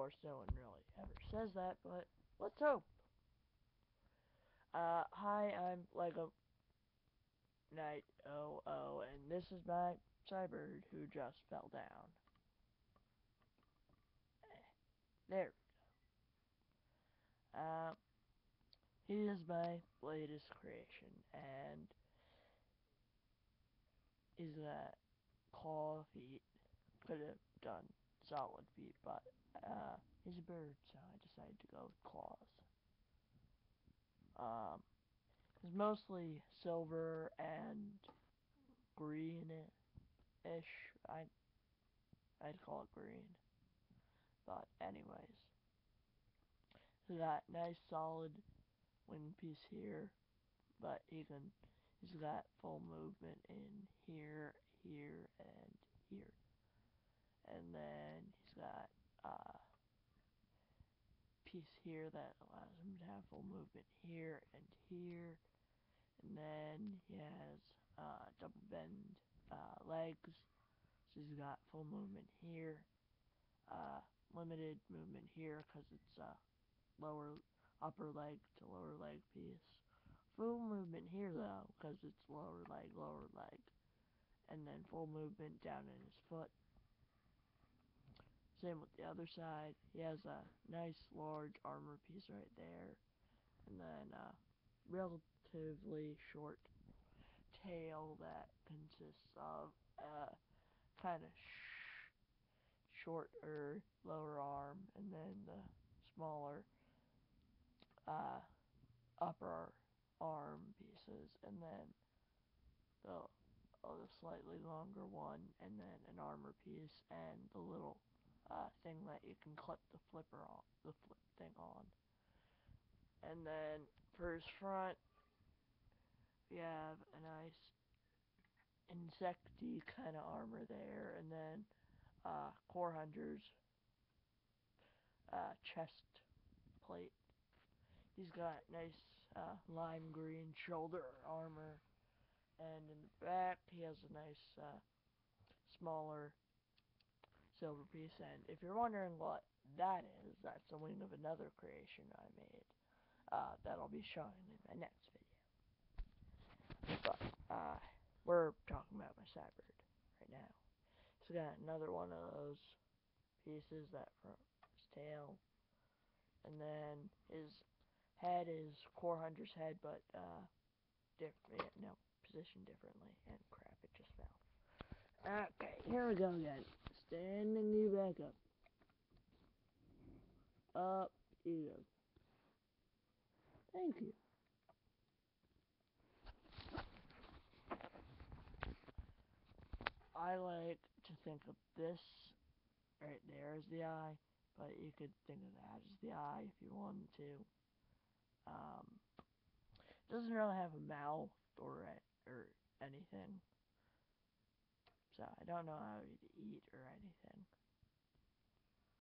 course, no one really ever says that, but let's hope. Uh, hi, I'm Lego Knight 00, and this is my Cybird who just fell down. Eh, there we go. Uh, he is my latest creation, and is that claw feet. Could have done solid feet, but uh, he's a bird, so I decided to go with claws. Um, it's mostly silver and greenish. I I'd call it green. But anyways, so got nice solid wing piece here, but he can he's got full movement in here, here, and here. And then he's got uh piece here that allows him to have full movement here and here. And then he has uh, double bend uh, legs, so he's got full movement here. Uh, limited movement here because it's a lower upper leg to lower leg piece. Full movement here though because it's lower leg, lower leg. And then full movement down in his foot. Same with the other side. He has a nice large armor piece right there. And then a relatively short tail that consists of a kind of sh shorter lower arm and then the smaller uh, upper arm pieces and then the, the slightly longer one and then an armor piece and the little uh, thing that you can clip the flipper on, the flip thing on. And then for his front, we have a nice insecty kind of armor there, and then uh, Core Hunter's uh, chest plate. He's got nice uh, lime green shoulder armor, and in the back he has a nice uh, smaller silver piece. And if you're wondering what that is, that's the wing of another creation I made. Uh, that I'll be showing in my next video. But, uh, we're talking about my Cybird right now. He's got another one of those pieces that from his tail. And then his head is Core Hunter's head, but, uh, different, no, positioned differently. And crap, it just fell. Okay, here we go again. Standing you back up. Up you go. Thank you. I like to think of this right there as the eye, but you could think of that as the eye if you wanted to. Um, doesn't really have a mouth or or anything. So I don't know how to eat or anything.